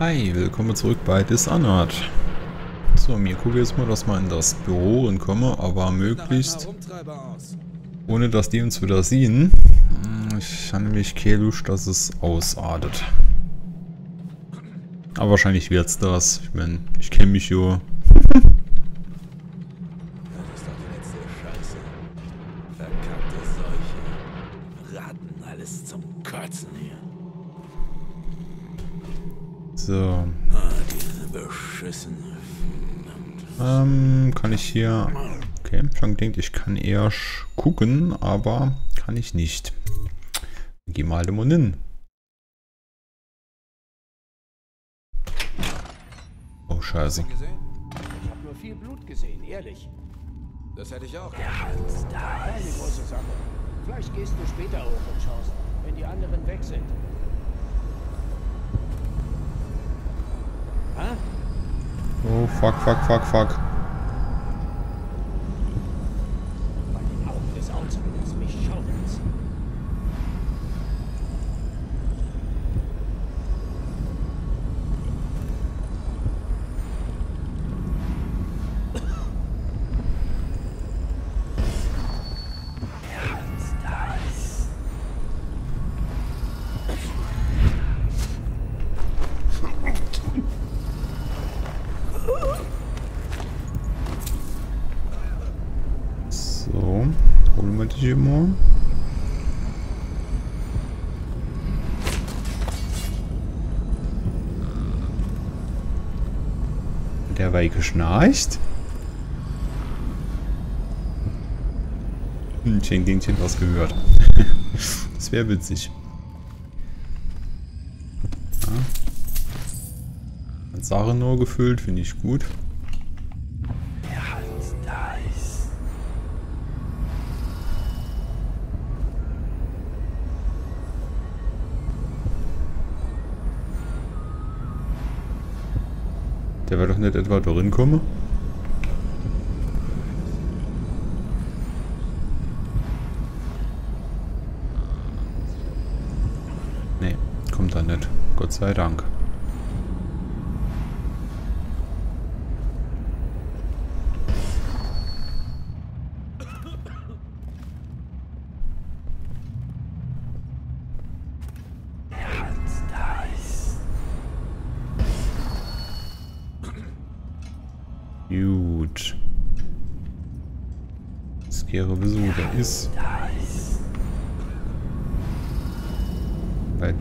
Hi, willkommen zurück bei Dishonored. So, mir gucke jetzt mal, dass wir in das Büro komme, aber möglichst ohne dass die uns wieder sehen. Hm, ich habe nämlich Lust, dass es ausartet. Aber wahrscheinlich wird es das. Ich meine, ich kenne mich ja. So. Ähm, kann ich hier... Okay, schon denkt, ich kann eher gucken, aber kann ich nicht. Geh mal mal hin. Oh, scheiße. Ich habe nur viel Blut gesehen, ehrlich. Das hätte ich auch. Der Hals da. Keine große Sache. Vielleicht gehst du später hoch und schaust, wenn die anderen weg sind. Oh, fuck, fuck, fuck, fuck. Digimon. Der Weih geschnarcht. Hm, Ching was gehört. das wäre witzig. Ja. Sache nur gefüllt, finde ich gut. Kommen? Nee, kommt da nicht. Gott sei Dank. Ist. Weil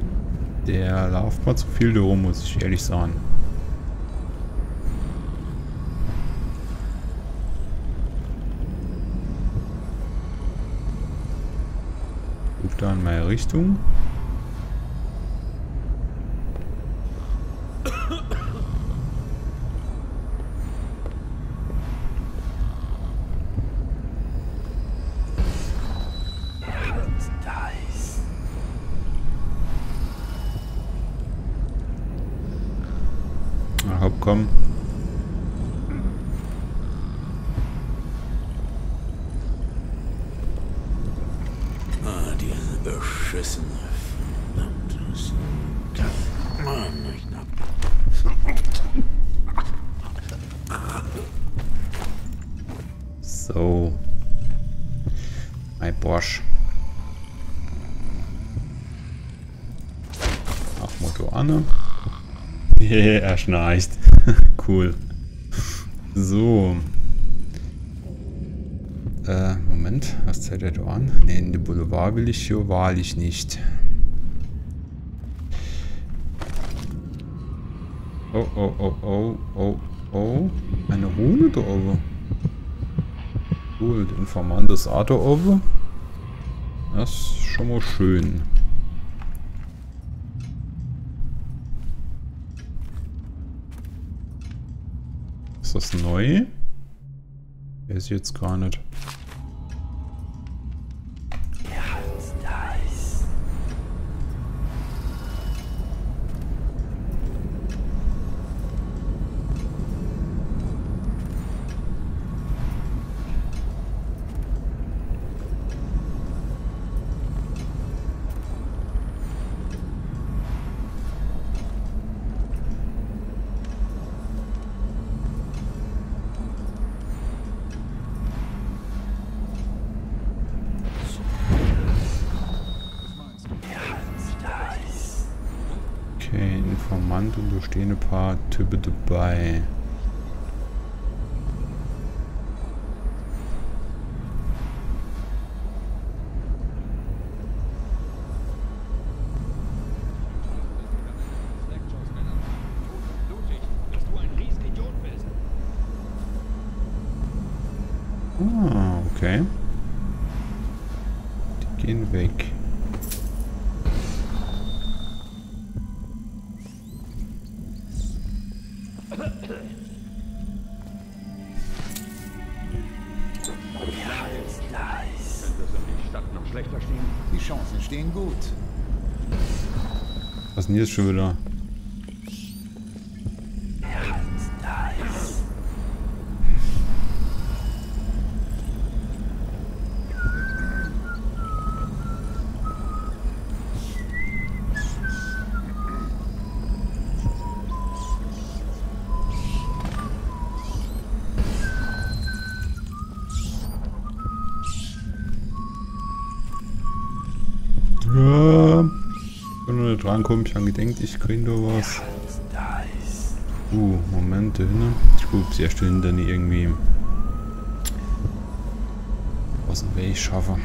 der läuft mal zu viel rum, muss ich ehrlich sagen. Guck da in meine Richtung. Komm. Ah, diese beschissene verdammtes Mann, ich hab... So. Mein Bosch. Ach, Motor an. er schnarcht. Cool. So. Äh, Moment. Was zeigt er da an? Ne, in den Boulevard will ich hier wahrlich nicht. Oh, oh, oh, oh, oh, oh. Eine Rune da oben. Cool, Informantes Auto oben. Das ist schon mal schön. Ist das neu? Weiß jetzt gar nicht. Ein paar Typen dabei. Stehen gut. Was ist denn jetzt schon wieder? Nicht drankommst, ich habe gedacht, ich da was. Uh, Moment, da hinten. Ich guck, sehr still hinter irgendwie dem Weg schaffe.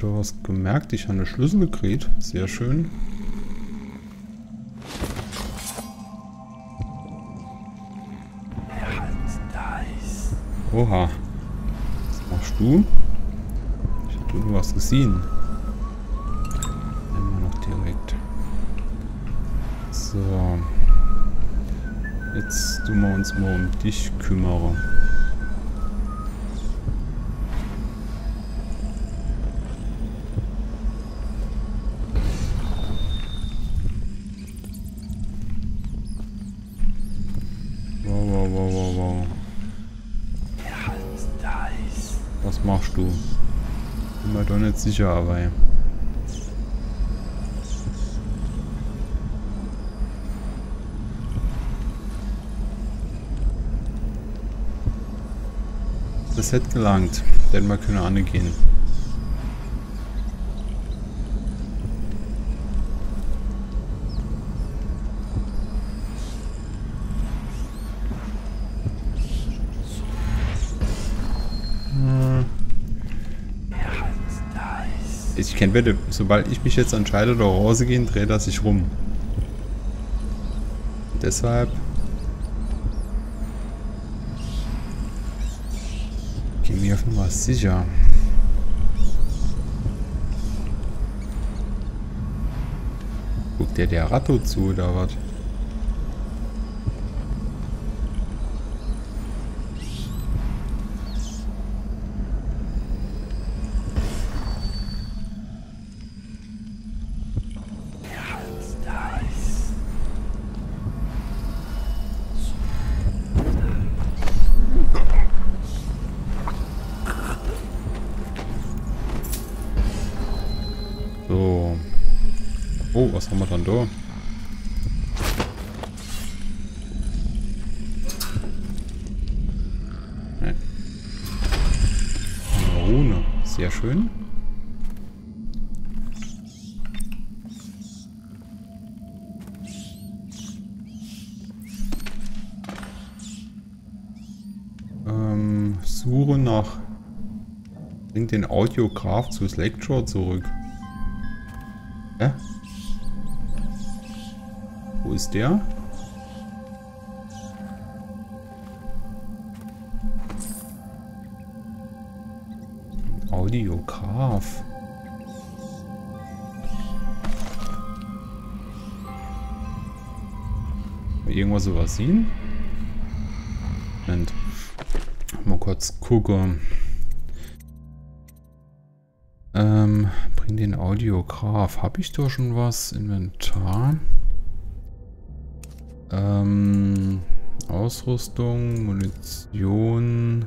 Da was gemerkt? Ich habe eine Schlüssel gekriegt. Sehr schön. Oha. Was machst du? Ich habe irgendwas gesehen. Immer noch direkt. So. Jetzt tun wir uns mal um dich kümmern. Nicht sicher, aber... Das hätte gelangt. Denn wir können angehen. Ich kenne Wette, sobald ich mich jetzt entscheide, da rauszugehen, dreht er sich rum. Deshalb... Geh mir auf Nummer sicher. Guckt der der Ratto zu oder was? Was haben wir dann da? Eine Rune. Sehr schön. Ähm, suche nach... Bring den Audiograph zu Slackjaw zurück. Hä? Wo ist der? Audiograph. Irgendwas übersehen? Moment. Mal kurz gucken. Ähm, bring den Audiograph. Habe ich da schon was? Inventar. Ähm, Ausrüstung, Munition.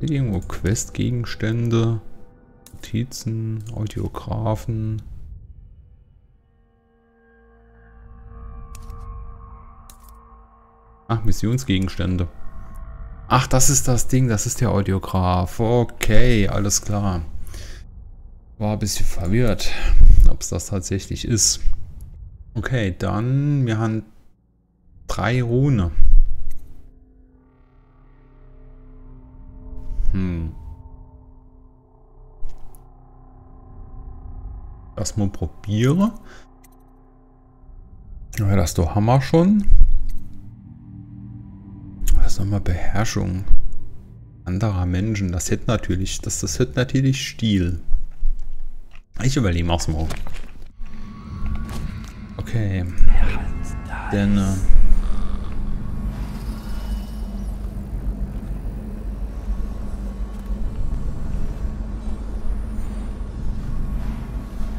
Hier irgendwo Questgegenstände, Notizen, Audiographen. Ach, Missionsgegenstände. Ach, das ist das Ding, das ist der Audiograph. Okay, alles klar. War ein bisschen verwirrt, ob es das tatsächlich ist. Okay, dann, wir haben drei Rune. Hm. Erstmal probiere. Ja, das doch Hammer schon. Was nochmal Beherrschung anderer Menschen. Das hätte natürlich, das, das hätte natürlich Stil. Ich überlege mach's mal. Okay. Denn äh,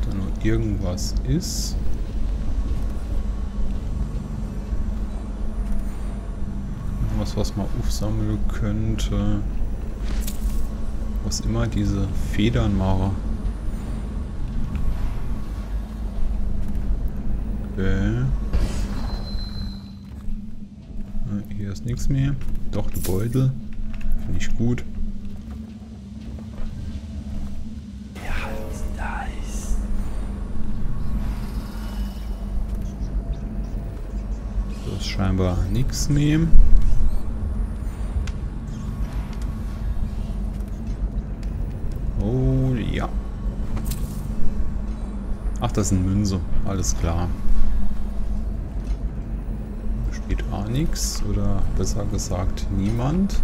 da noch irgendwas ist. Was, was man aufsammeln könnte. Was immer diese Federn machen. Okay. Hier ist nichts mehr. Doch, der Beutel. Finde ich gut. Das ist scheinbar nichts mehr. Ach, das sind Münze. Alles klar. Da steht auch nichts. Oder besser gesagt niemand.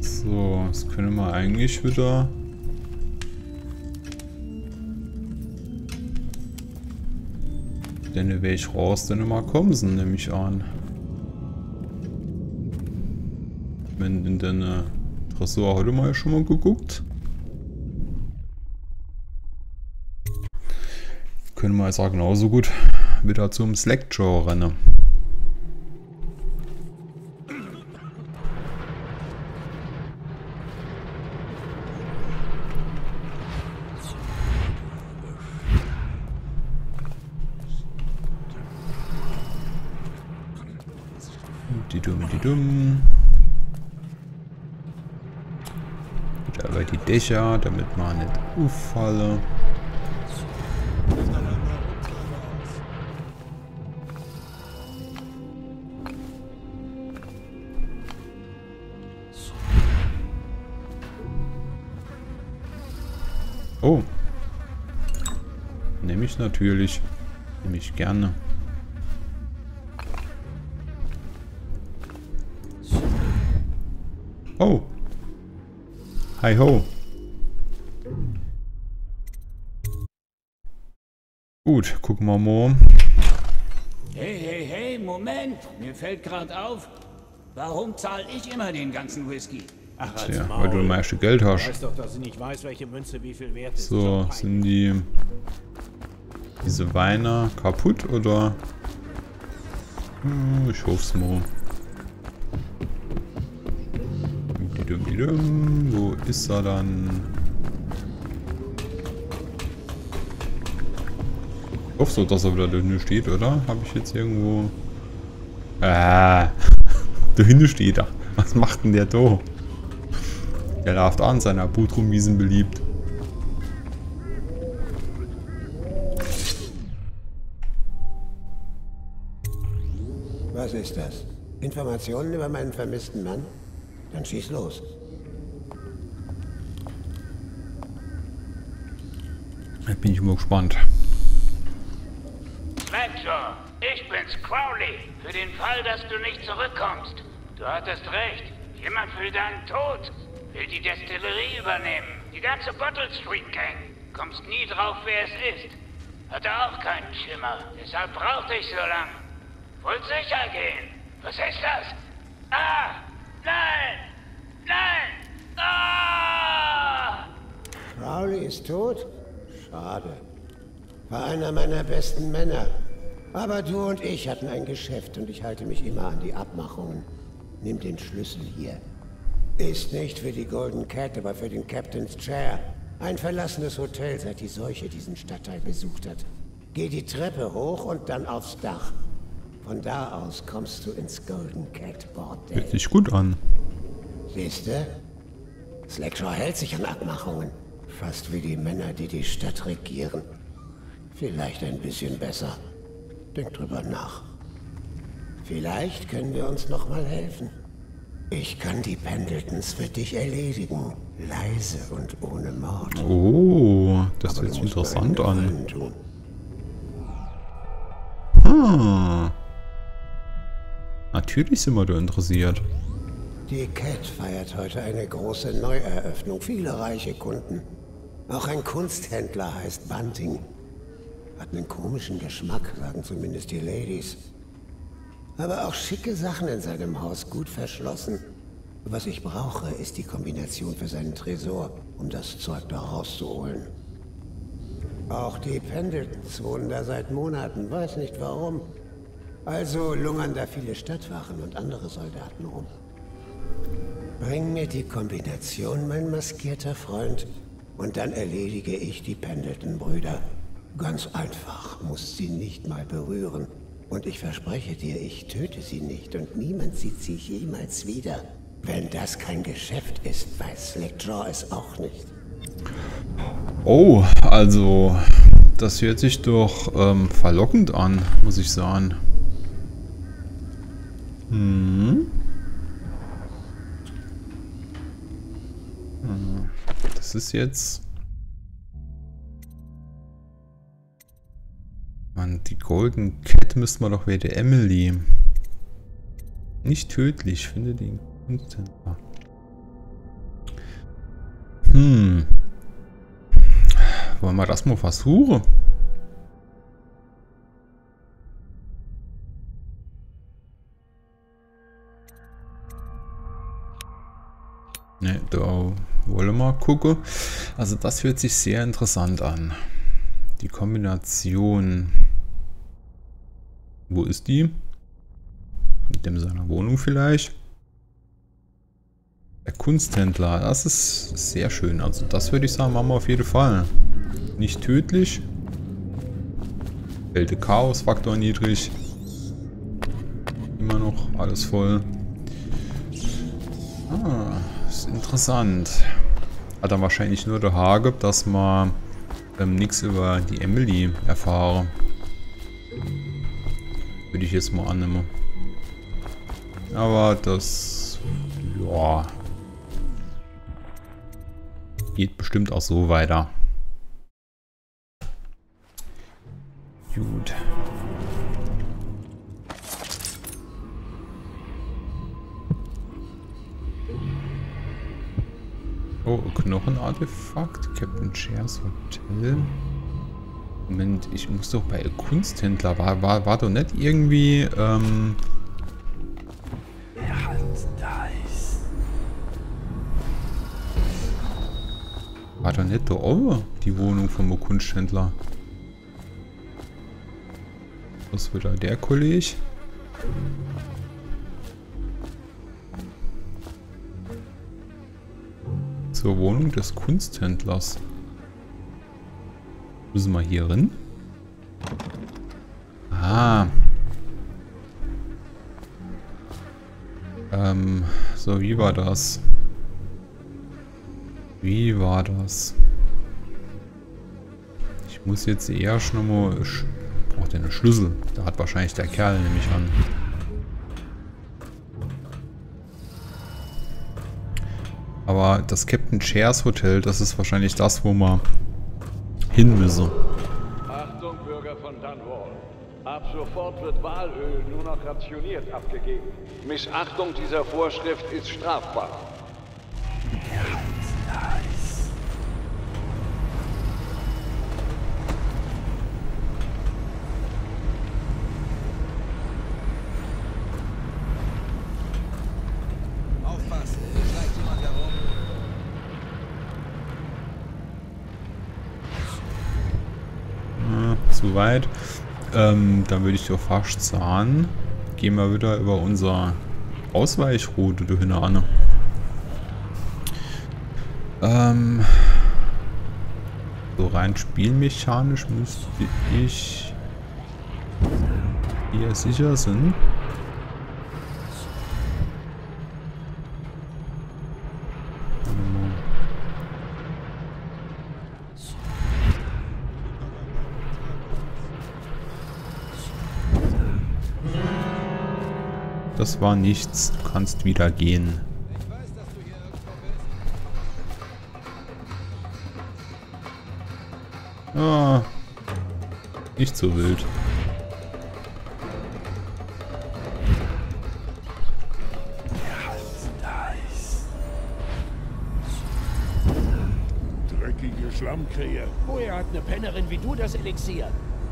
So, das können wir eigentlich wieder... Denn wäre ich raus, dann immer kommen sie, nehme ich an. In deine Tresor heute mal schon mal geguckt. Können wir jetzt auch genauso gut wieder zum Slack-Show rennen. Die dumm, die dumm. Wieder über die Dächer, damit man nicht auffalle. Oh. Nehme ich natürlich. Nehme ich gerne. Oh. Hi ho. Gut, gucken wir mal. Hey, hey, hey, Moment. Mir fällt gerade auf, warum zahle ich immer den ganzen Whisky? Ach, als Tja, weil du das meiste Geld hast. Weiß doch, dass ich nicht weiß, welche Münze wie viel wert ist. So, sind die diese Weine kaputt oder? Hm, Ich hoffe es mal. Wo ist er dann? Hoffe so, dass er wieder da hinten steht, oder? Habe ich jetzt irgendwo... Ah, da hinten steht er. Was macht denn der da? Der läuft an seiner Butrum-Wiesen beliebt. Was ist das? Informationen über meinen vermissten Mann? Dann schieß los. Jetzt bin ich mal gespannt. Slackjaw, bin's, Crowley. Für den Fall, dass du nicht zurückkommst. Du hattest recht. Jemand will deinen Tod. Will die Destillerie übernehmen. Die ganze Bottle Street Gang. Kommst nie drauf, wer es ist. Hatte auch keinen Schimmer. Deshalb brauchte ich so lang. Wollt sicher gehen. Was ist das? Ah! Nein! Nein! Ah! ist tot? Schade. War einer meiner besten Männer. Aber du und ich hatten ein Geschäft und ich halte mich immer an die Abmachungen. Nimm den Schlüssel hier. Ist nicht für die Golden Cat, aber für den Captain's Chair. Ein verlassenes Hotel, seit die Seuche diesen Stadtteil besucht hat. Geh die Treppe hoch und dann aufs Dach. Von da aus kommst du ins Golden Cat Bordell. Hört sich gut an. Siehst du? Slackshaw hält sich an Abmachungen. Fast wie die Männer, die die Stadt regieren. Vielleicht ein bisschen besser. Denk drüber nach. Vielleicht können wir uns noch mal helfen. Ich kann die Pendletons für dich erledigen. Leise und ohne Mord. Oh, das Aber hört sich interessant an. Hm. Natürlich sind wir da interessiert. Die Cat feiert heute eine große Neueröffnung. Viele reiche Kunden. Auch ein Kunsthändler heißt Bunting. Hat einen komischen Geschmack, sagen zumindest die Ladies. Aber auch schicke Sachen in seinem Haus gut verschlossen. Was ich brauche, ist die Kombination für seinen Tresor, um das Zeug da rauszuholen. Auch die Pendletons wohnen da seit Monaten, weiß nicht warum. Also lungern da viele Stadtwachen und andere Soldaten rum. Bring mir die Kombination, mein maskierter Freund, und dann erledige ich die Pendleton-Brüder. Ganz einfach, musst sie nicht mal berühren. Und ich verspreche dir, ich töte sie nicht und niemand sieht sie jemals wieder. Wenn das kein Geschäft ist, weiß Slackjaw es auch nicht. Oh, also das hört sich doch ähm, verlockend an, muss ich sagen. Hm. Hm. Das ist jetzt... Mann, die Golden Cat müsste man doch wieder Emily. Nicht tödlich, finde den Kunsthändler. Hm. Wollen wir das mal versuchen? Ne, da wollen wir mal gucken. Also das hört sich sehr interessant an. Die Kombination. Wo ist die? Mit dem seiner Wohnung vielleicht. Der Kunsthändler, das ist sehr schön. Also das würde ich sagen, machen wir auf jeden Fall. Nicht tödlich. Kälte Chaos-Faktor niedrig. Immer noch alles voll. Ah, ist interessant. Hat dann wahrscheinlich nur der Hage, dass man ähm, nichts über die Emily erfahre. Würde ich jetzt mal annehmen. Aber das... Ja... Geht bestimmt auch so weiter. Gut. Oh, Knochenartefakt. Captain Chairs Hotel. Moment, ich muss doch bei Kunsthändler. War, war, war doch nicht irgendwie... Ähm, War da nicht da oben die Wohnung vom Kunsthändler? Was wird da der Kollege? Zur Wohnung des Kunsthändlers. Müssen wir hier rein? Ah. Ähm, so, wie war das? Wie war das? Ich muss jetzt eher schon mal... Ich brauche den Schlüssel. Da hat wahrscheinlich der Kerl nämlich an. Aber das Captain Chairs Hotel, das ist wahrscheinlich das, wo wir hin müssen. Achtung, Bürger von Dunwall. Ab sofort wird Walöl nur noch rationiert abgegeben. Missachtung dieser Vorschrift ist strafbar. Ähm, dann würde ich doch fast sagen, gehen wir wieder über unser Ausweichroute, du Hinane. Ähm, so rein spielmechanisch müsste ich hier sicher sind. Das war nichts. Du kannst wieder gehen. Ah, nicht so wild. Dreckige Schlammkrähe. Woher hat eine Pennerin wie du das Elixier?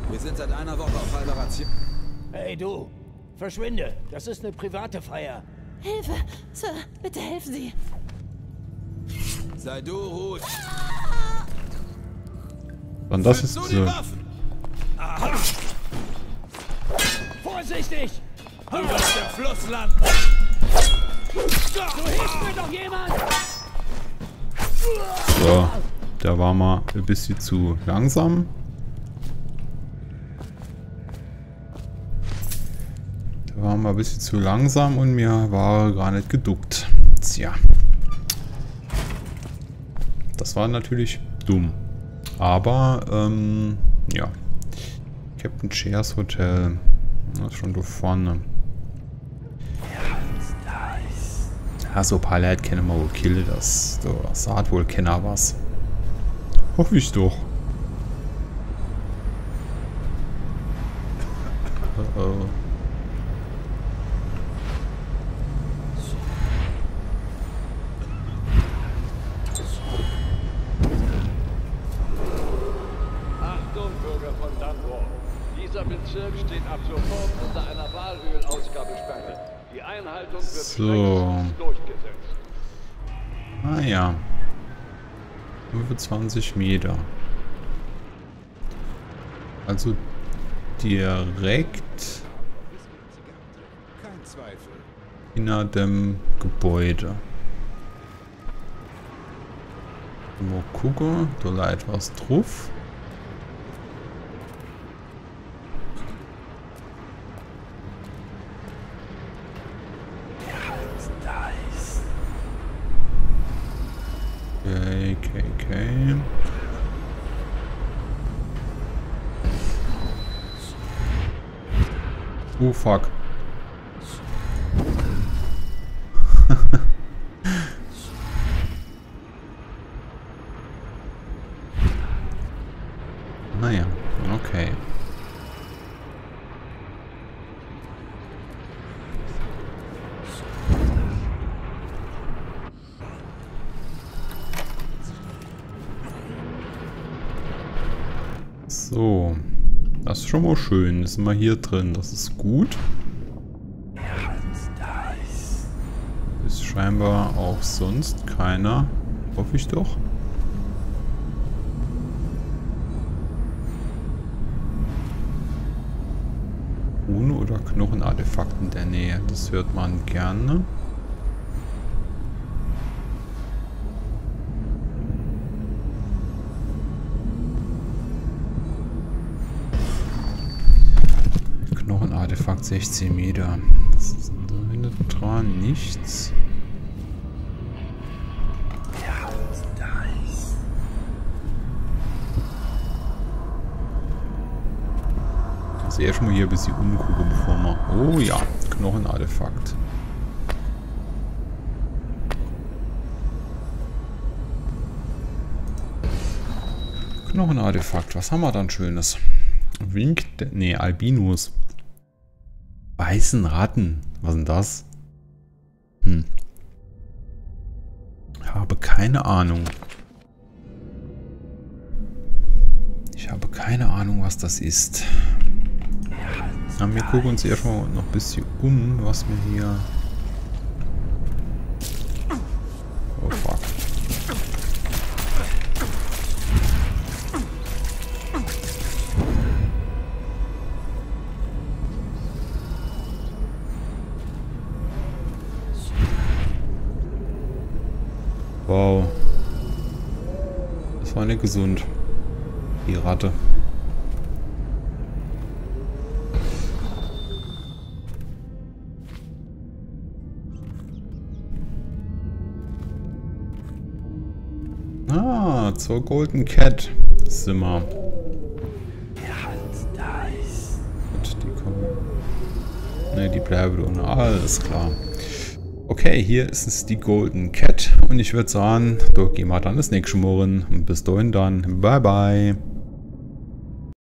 Wir sind seit einer Woche auf halber Ration. Hey du, verschwinde. Das ist eine private Feier. Hilfe! Sir, bitte helfen Sie! Sei du ruhig. Und das ist so. Vorsichtig! Du wirst im Fluss landen! Du hilfst mir doch jemand! So, da war mal ein bisschen zu langsam. Mal ein bisschen zu langsam und mir war gar nicht geduckt. Tja. Das war natürlich dumm. Aber, ähm, ja. Captain Chairs Hotel. Das ist schon da vorne. Ja, so ein paar Leute kennen wir wohl killen das. Da sagt wohl keiner was. Hoffe ich doch. 25 Meter. Also direkt hinter dem Gebäude. Mal gucken, da leid was drauf. Fuck. naja, okay. So. Das ist schon mal schön. Ist mal hier drin. Das ist gut. Ist scheinbar auch sonst keiner. Hoffe ich doch. Rune oder Knochenartefakt in der Nähe. Das hört man gerne. 16 Meter. Das ist da hinten dran nichts. Also erstmal hier ein bisschen umgucken, bevor wir... Oh ja, Knochenartefakt. Knochenartefakt, was haben wir dann Schönes? Wink, nee, Albinos. Weißen Ratten, was denn das? Hm. Habe keine Ahnung. Ich habe keine Ahnung, was das ist. Ja, wir gucken uns erstmal noch ein bisschen um, was wir hier... gesund. Die Ratte. Ah, zur Golden Cat wir. Gut, die kommen. Ne, die bleiben ohne. Alles klar. Okay, hier ist es die Golden Cat. Und ich würde sagen, da gehen wir dann das nächste Mal. Und bis dahin dann. Bye, bye.